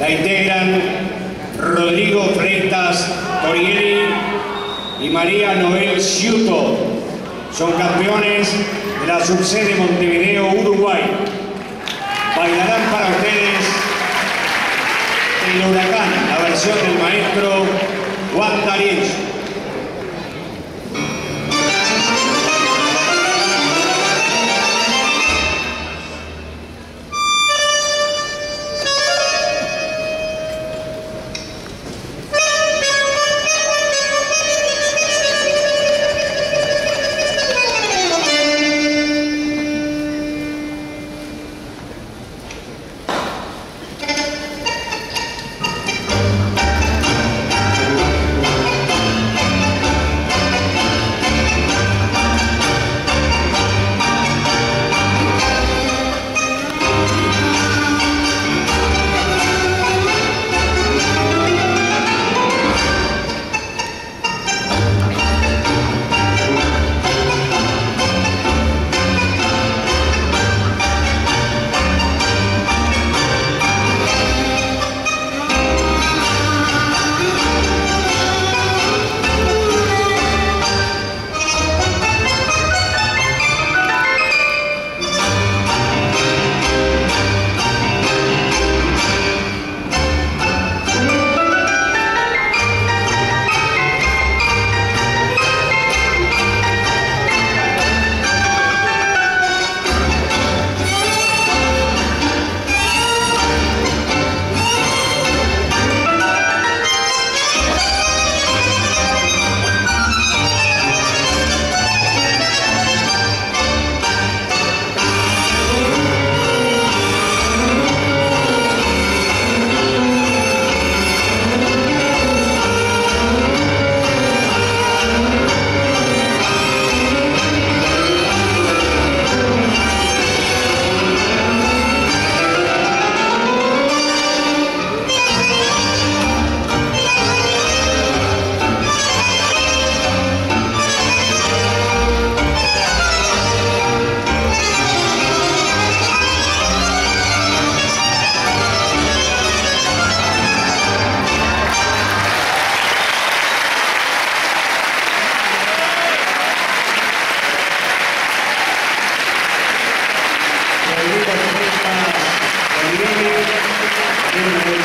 La integran Rodrigo Freitas Torieri y María Noel Ciuto. Son campeones de la subsede Montevideo, Uruguay. Bailarán para ustedes el huracán, la versión del maestro Juan D'Arienzo.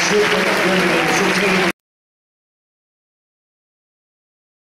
Super,